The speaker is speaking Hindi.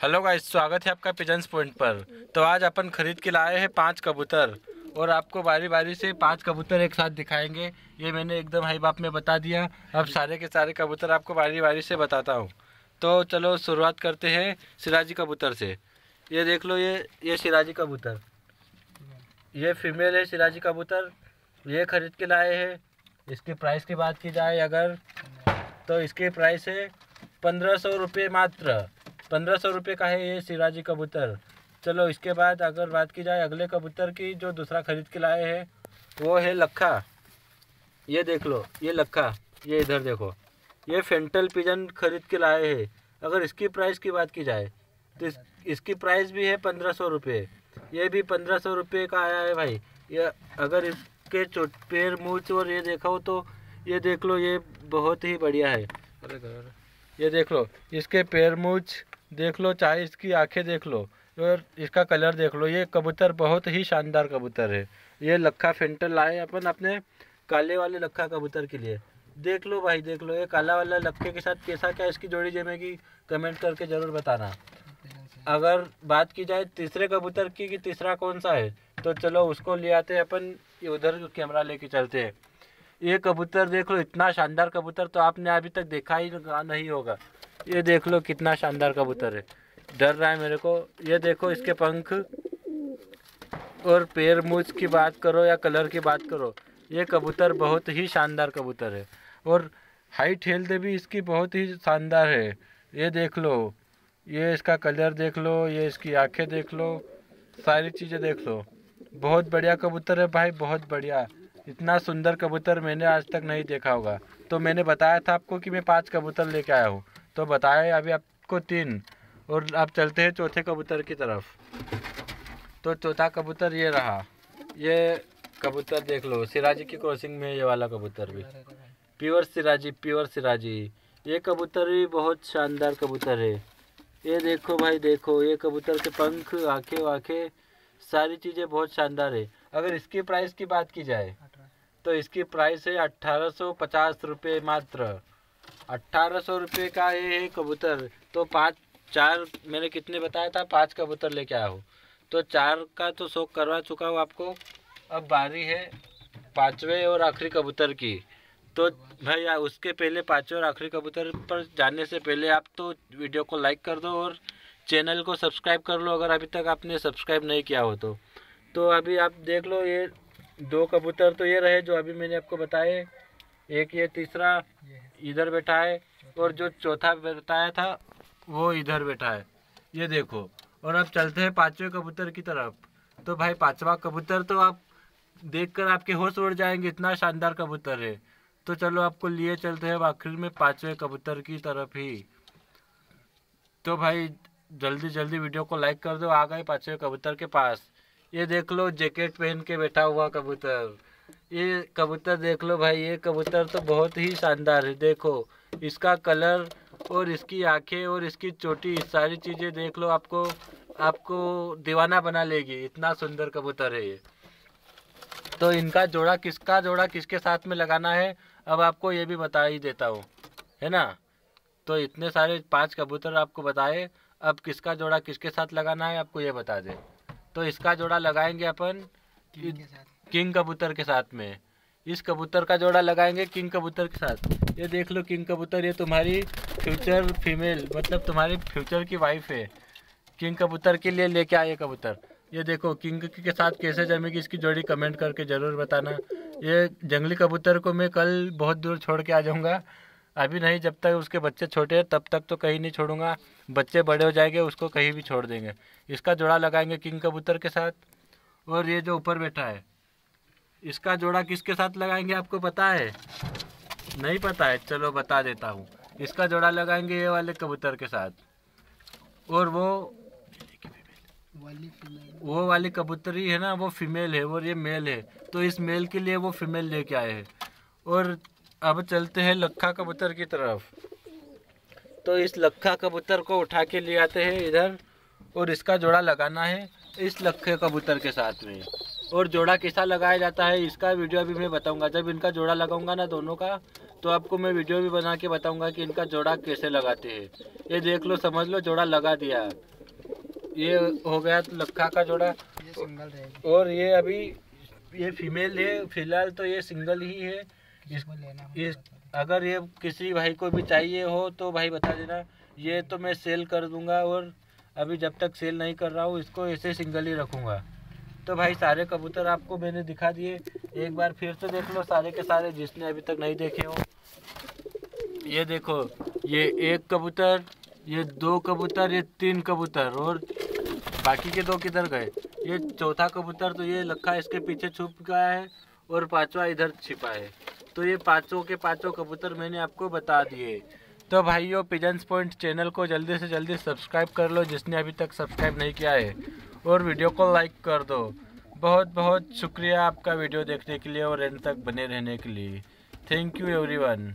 हेलो गाइस, स्वागत है आपका पिजन्स पॉइंट पर। तो आज अपन खरीद के लाए हैं पाँच कबूतर और आपको बारी बारी से पाँच कबूतर एक साथ दिखाएँगे। ये मैंने एकदम हाई बाप में बता दिया। अब सारे के सारे कबूतर आपको बारी बारी से बताता हूँ। तो चलो शुरुआत करते हैं सिराजी कबूतर से। ये देख लो, ये ये सिराजी कबूतर। ये फीमेल है सिराजी कबूतर। ये खरीद के लाए हैं। इसके प्राइस की बात की जाए अगर तो इसके प्राइस है पंद्रह सौ रुपये मात्र। पंद्रह सौ रुपये का है ये सिराजी कबूतर। चलो इसके बाद अगर बात की जाए अगले कबूतर की जो दूसरा खरीद के लाए हैं वो है लखा ये देख लो ये लखा ये इधर देखो। ये फेंटल पिजन खरीद के लाए हैं। अगर इसकी प्राइस की बात की जाए तो इस, इसकी प्राइस भी है पंद्रह सौ रुपये ये भी पंद्रह सौ रुपये का आया है भाई। ये अगर इसके चोट पैर मूछ और ये देखा तो ये देख लो ये बहुत ही बढ़िया है। ये देख लो इसके पैर मूछ देख लो, चाहे इसकी आँखें देख लो, और इसका कलर देख लो, ये कबूतर बहुत ही शानदार कबूतर है। ये लखा फेंटल लाए अपन अपने काले वाले लखा कबूतर के लिए। देख लो भाई, देख लो, ये काला वाला लक्के के साथ कैसा, क्या इसकी जोड़ी जमेगी, कमेंट करके ज़रूर बताना। अगर बात की जाए तीसरे कबूतर की, कि तीसरा कौन सा है तो चलो उसको ले आते हैं अपन उधर कैमरा लेके चलते हैं। ये कबूतर देख लो, इतना शानदार कबूतर तो आपने अभी तक देखा ही नहीं होगा। ये देख लो कितना शानदार कबूतर है। डर रहा है मेरे को। ये देखो इसके पंख। और पैर मूछ की बात करो या कलर की बात करो, ये कबूतर बहुत ही शानदार कबूतर है। और हाइट हेल्थ भी इसकी बहुत ही शानदार है। ये देख लो। ये इसका कलर देख लो, ये इसकी आँखें देख लो, सारी चीज़ें देख लो। बहुत बढ़िया कबूतर है भाई, बहुत बढ़िया। इतना सुंदर कबूतर मैंने आज तक नहीं देखा होगा। तो मैंने बताया था आपको कि मैं पाँच कबूतर लेके आया हूँ। तो बताए अभी आपको तीन, और आप चलते हैं चौथे कबूतर की तरफ़। तो चौथा कबूतर ये रहा। ये कबूतर देख लो, सिराजी की क्रॉसिंग में ये वाला कबूतर भी। Pure Siraji pure Siraji. ये कबूतर भी बहुत शानदार कबूतर है। ये देखो भाई, देखो, ये कबूतर के पंख, आँखें वाखें सारी चीज़ें बहुत शानदार है। अगर इसकी प्राइस की बात की जाए तो इसकी प्राइस है अट्ठारह सौ पचास रुपये मात्र। अट्ठारह सौ रुपये का ये है कबूतर। तो पाँच, चार, मैंने कितने बताया था? पाँच कबूतर लेके आया हूँ। तो चार का तो शौक करवा चुका हूँ आपको। अब बारी है पाँचवें और आखिरी कबूतर की। तो भाई उसके पहले पाँचवें और आखिरी कबूतर पर जाने से पहले आप तो वीडियो को लाइक कर दो और चैनल को सब्सक्राइब कर लो अगर अभी तक आपने सब्सक्राइब नहीं किया हो तो। तो अभी आप देख लो ये दो कबूतर तो ये रहे जो अभी मैंने आपको बताए। एक ये तीसरा इधर बैठा है और जो चौथा बताया था, वो इधर बैठा है ये देखो, और अब चलते हैं पाँचवें कबूतर की तरफ़। तो भाई, पांचवा कबूतर तो आप देखकर आपके होश उड़ जाएँगे, इतना शानदार कबूतर है। तो चलो, आपको लिए चलते हैं आखिर में पाँचवें कबूतर की तरफ़ ही। तो भाई, जल्दी जल्दी वीडियो को लाइक कर दो, आ गए पाँचवें कबूतर के पास। ये देख लो, जैकेट पहन के बैठा हुआ कबूतर। ये कबूतर देख लो भाई, ये कबूतर तो बहुत ही शानदार है, देखो। इसका कलर और इसकी आँखें और इसकी चोटी सारी चीज़ें देख लो, आपको आपको दीवाना बना लेगी। इतना सुंदर कबूतर है ये। तो इनका जोड़ा किसका, जोड़ा किसके साथ में लगाना है, अब आपको ये भी बता ही देता हूँ, है ना? तो इतने सारे पाँच कबूतर आपको बताए, अब किसका जोड़ा किसके साथ लगाना है, आपको ये बता दें। तो इसका जोड़ा लगाएँगे अपन किंग कबूतर के साथ में। इस कबूतर का जोड़ा लगाएँगे किंग कबूतर के साथ। ये देख लो किंग कबूतर, ये तुम्हारी फ्यूचर फीमेल मतलब तुम्हारी फ्यूचर की वाइफ है। किंग कबूतर के लिए लेके आए कबूतर। ये देखो, किंग के साथ कैसे जमेगी, इसकी जोड़ी कमेंट करके ज़रूर बताना। ये जंगली कबूतर को मैं कल बहुत दूर छोड़ के आ जाऊँगा। अभी नहीं, जब तक उसके बच्चे छोटे हैं, तब तक तो कहीं नहीं छोड़ूँगा। बच्चे बड़े हो जाएँगे, उसको कहीं भी छोड़ देंगे। इसका जोड़ा लगाएँगे किंग कबूतर के साथ। और ये जो ऊपर बैठा है इसका जोड़ा किसके साथ लगाएँगे आपको पता है? नहीं पता है। चलो बता देता हूँ। इसका जोड़ा लगाएँगे ये वाले कबूतर के साथ। और वो वो वाली कबूतरी है ना, वो फीमेल है और ये मेल है। तो इस मेल के लिए वो फीमेल लेके आए हैं। और अब चलते हैं लखा कबूतर की तरफ़। तो इस लखा कबूतर को उठा के ले आते हैं इधर, और इसका जोड़ा लगाना है इस लखे कबूतर के साथ में। और जोड़ा कैसा लगाया जाता है इसका वीडियो अभी मैं बताऊँगा। जब इनका जोड़ा लगाऊँगा ना दोनों का तो आपको मैं वीडियो भी बना के बताऊँगा कि इनका जोड़ा कैसे लगाते हैं। ये देख लो समझ लो जोड़ा लगा दिया। ये हो गया तो लखा का जोड़ा। ये सिंगल रहेगी। और ये अभी ये फीमेल है फ़िलहाल तो ये सिंगल ही है। इसको लेना इस अगर ये किसी भाई को भी चाहिए हो तो भाई बता देना। ये तो मैं सेल कर दूँगा और अभी जब तक सेल नहीं कर रहा हूँ इसको ऐसे सिंगल ही रखूँगा। तो भाई सारे कबूतर आपको मैंने दिखा दिए। एक बार फिर से देख लो सारे के सारे जिसने अभी तक नहीं देखे हो। ये देखो, ये एक कबूतर, ये दो कबूतर, ये तीन कबूतर और बाकी के दो किधर गए? ये चौथा कबूतर तो ये लखा इसके पीछे छुप गया है और पांचवा इधर छिपा है। तो ये पाँचों के पाँचों कबूतर मैंने आपको बता दिए। तो भाइयों पिजन्स पॉइंट चैनल को जल्दी से जल्दी सब्सक्राइब कर लो, जिसने अभी तक सब्सक्राइब नहीं किया है। और वीडियो को लाइक कर दो। बहुत बहुत शुक्रिया आपका वीडियो देखने के लिए और एंड तक बने रहने के लिए। Thank you everyone